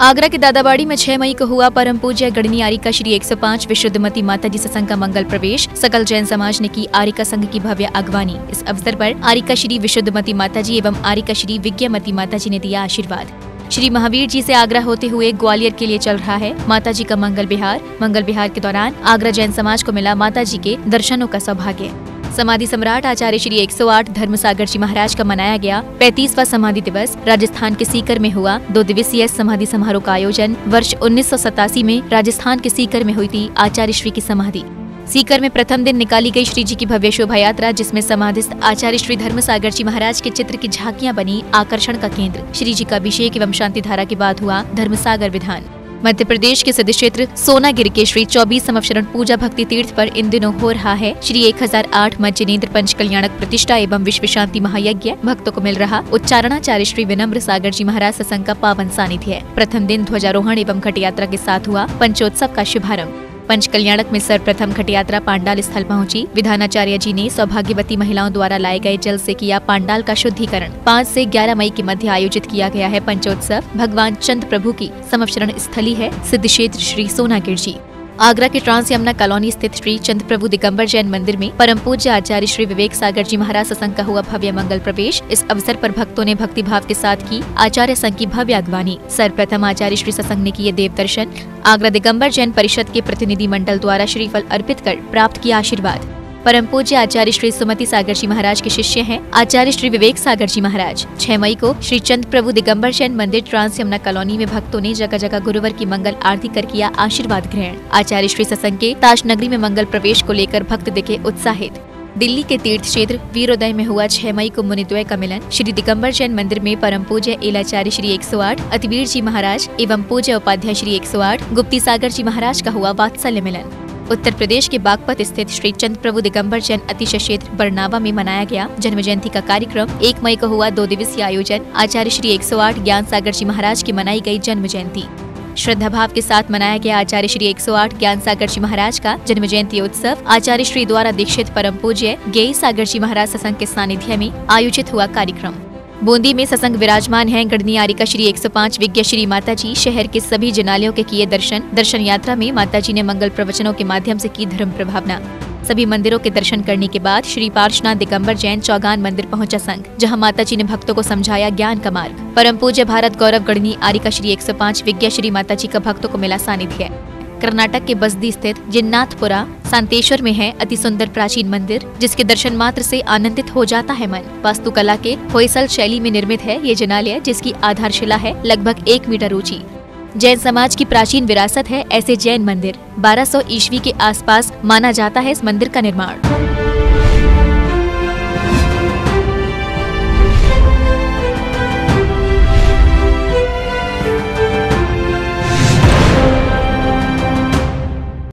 आगरा के दादाबाड़ी में 6 मई को हुआ परम पूज्य गणनी आरिका श्री 105 विशुद्धमती माता जी सत्संग का मंगल प्रवेश। सकल जैन समाज ने की आरिका संघ की भव्य अगवानी। इस अवसर पर आरिका श्री विशुद्धमती माता जी एवं आरिका श्री विज्ञमती माता जी ने दिया आशीर्वाद। श्री महावीर जी से आगरा होते हुए ग्वालियर के लिए चल रहा है माता जी का मंगल बिहार मंगल बिहार के दौरान आगरा जैन समाज को मिला माता जी के दर्शनों का सौभाग्य। समाधि सम्राट आचार्य श्री 108 धर्मसागर जी महाराज का मनाया गया पैंतीसवा समाधि दिवस राजस्थान के सीकर में हुआ। दो दिवसीय समाधि समारोह का आयोजन वर्ष उन्नीस सौ सतासी में राजस्थान के सीकर में हुई थी आचार्य श्री की समाधि। सीकर में प्रथम दिन निकाली गई श्री जी की भव्य शोभा यात्रा, जिसमें समाधिस्थ आचार्य श्री धर्म सागर जी महाराज के चित्र की झांकियाँ बनी आकर्षण का केंद्र। श्री जी का अभिषेक एवं शांति धारा के बाद हुआ धर्मसागर विधान। मध्य प्रदेश के सदी क्षेत्र सोनागिर के श्री चौबीस शरण पूजा भक्ति तीर्थ पर इन दिनों हो रहा है। श्री 1008 मज्जनेन्द्र पंच कल्याणक प्रतिष्ठा एवं विश्व शांति महायज्ञ भक्तों को मिल रहा। उच्चारणाचार्य श्री विनम्र सागर जी महाराज सत्संग का पावन सानिध्य। है प्रथम दिन ध्वजारोहण एवं घट यात्रा के साथ हुआ। पंचोत्सव का शुभारंभ। पंच कल्याणक में सर्वप्रथम घट यात्रा पांडाल स्थल पहुँची। विधानाचार्य जी ने सौभाग्यवती महिलाओं द्वारा लाए गए जल से किया पांडाल का शुद्धिकरण। पाँच से ग्यारह मई के मध्य आयोजित किया गया है पंचोत्सव। भगवान चंद प्रभु की समक्षरण स्थली है। सिद्ध क्षेत्र श्री सोनागिर जी। आगरा के ट्रांस यमुना कॉलोनी स्थित श्री चंद्र प्रभु दिगम्बर जैन मंदिर में परम पूज्य आचार्य श्री विवेक सागर जी महाराज संघ का हुआ भव्य मंगल प्रवेश। इस अवसर पर भक्तों ने भक्ति भाव के साथ की, आचार्य संघ की भव्य अगवानी। सर्वप्रथम आचार्य श्री ससंग ने किए देव दर्शन। आगरा दिगम्बर जैन परिषद के प्रतिनिधि मंडल द्वारा श्रीफल अर्पित कर प्राप्त किया आशीर्वाद। परम पूज्य आचार्य श्री सुमति सागर जी महाराज के शिष्य हैं। आचार्य श्री विवेक सागर जी महाराज। 6 मई को श्री चंद प्रभु दिगम्बर जैन मंदिर ट्रांस यमुना कॉलोनी में भक्तों ने जगह जगह गुरुवर की मंगल आरती कर किया आशीर्वाद ग्रहण। आचार्य श्री ससंग के ताज नगरी में मंगल प्रवेश को लेकर भक्त दिखे उत्साहित। दिल्ली के तीर्थ क्षेत्र वीरोदय में हुआ 6 मई को मुनिद्वय का मिलन। श्री दिगम्बर जैन मंदिर में परम पूज्य एलाचार्य श्री 108 अतिवीर जी महाराज एवं पूज्य उपाध्याय श्री 108 गुप्ती सागर जी महाराज का हुआ वात्सल्य मिलन। उत्तर प्रदेश के बागपत स्थित श्री चंद प्रभु दिगम्बर जैन अतिशय क्षेत्र बरनावा में मनाया गया, जन्म जयंती का कार्यक्रम एक मई को हुआ दो दिवसीय आयोजन, आचार्य श्री 108 ज्ञान सागर जी महाराज की मनाई गई जन्म जयंती। श्रद्धा भाव के साथ मनाया गया आचार्य श्री 108 ज्ञान सागर जी महाराज का जन्म जयंती उत्सव, आचार्य श्री द्वारा दीक्षित परम पूज्य गेय सागर जी महाराज सत्संग के सानिध्य में आयोजित हुआ कार्यक्रम। बूंदी में ससंग विराजमान है। गढ़नी आरिका श्री 105 विज्ञ श्री माता जी शहर के सभी जनालयों के किए दर्शन। दर्शन यात्रा में माता जी ने मंगल प्रवचनों के माध्यम से की धर्म प्रभावना। सभी मंदिरों के दर्शन करने के बाद श्री पार्शनाथ दिगम्बर जैन चौगान मंदिर पहुँचा संघ, जहाँ माता जी ने भक्तों को समझाया ज्ञान का मार्ग। परम पूज्य भारत गौरव गढ़नी आरिका श्री एक 105 विज्ञ श्री माता जी का भक्तों को मिला सानिध्य। कर्नाटक के बस्ती स्थित जिन्नाथपुरा सांतेश्वर में है अति सुंदर प्राचीन मंदिर, जिसके दर्शन मात्र से आनंदित हो जाता है मन। वास्तुकला के होयसल शैली में निर्मित है ये जनालय, जिसकी आधारशिला है लगभग एक मीटर ऊँची। जैन समाज की प्राचीन विरासत है ऐसे जैन मंदिर। 1200 ईस्वी के आसपास माना जाता है इस मंदिर का निर्माण।